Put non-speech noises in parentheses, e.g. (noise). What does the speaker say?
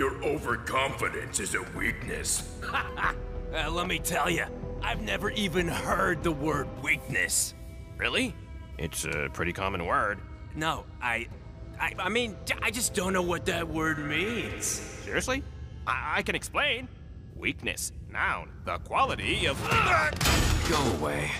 Your Overconfidence is a weakness. (laughs) Uh, let me tell you, I've never even heard the word weakness. Really? It's a pretty common word. No, I, I, I mean, I just don't know what that word means. Seriously? I, I can explain. Weakness, noun, the quality of. Go away.